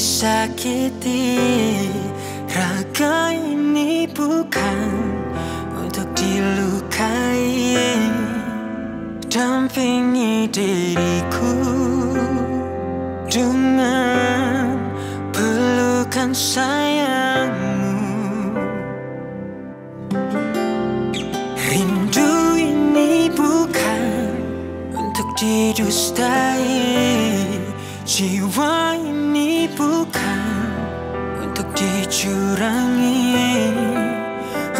disakiti. Raga ini bukan untuk dilukai. Dampingi diriku Dengan pelukan sayangmu. Rindu ini bukan untuk didustai. Jiwa ini bukan untuk dicurangi.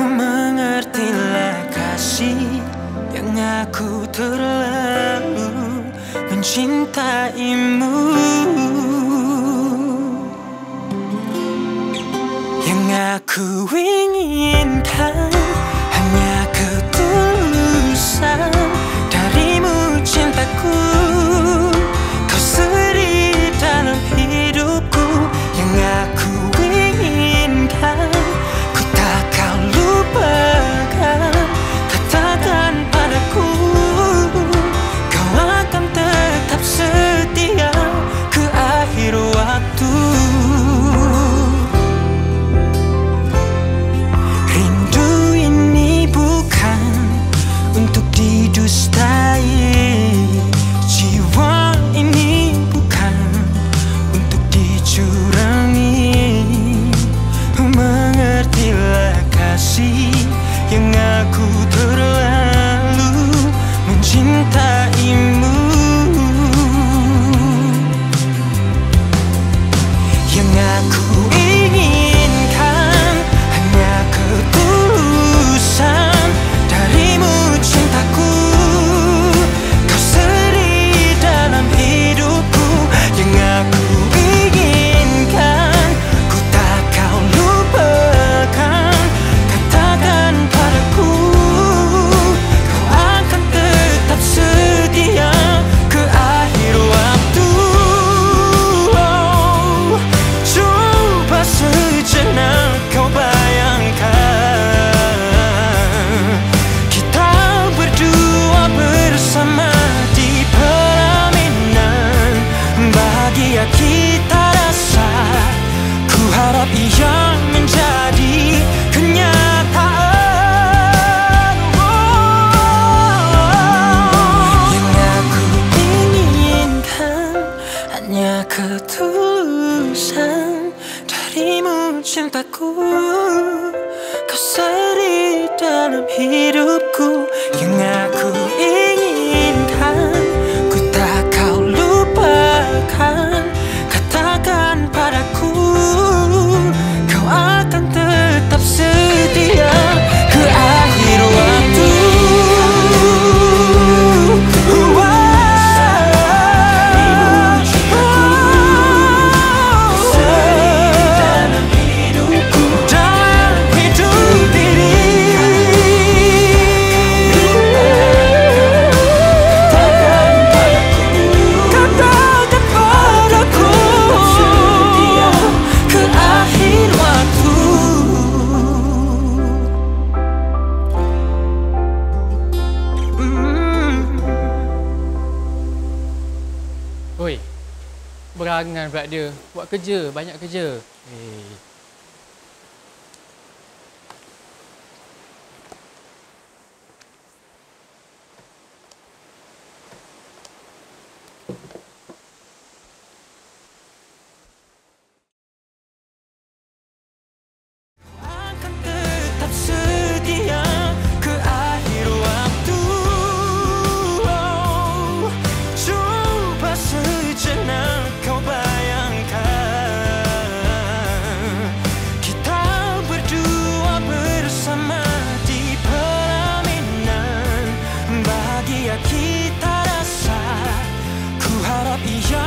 Mengertilah kasih yang aku terlalu mencintaimu. Yang aku inginkan hanya Yang aku inginkan 그 두산 되리무침 닦고 거슬이 되는 비롭고 영하고 berangan pula dia. Buat kerja, banyak kerja. Eh, 一样